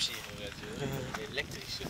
boxeren een elektrische.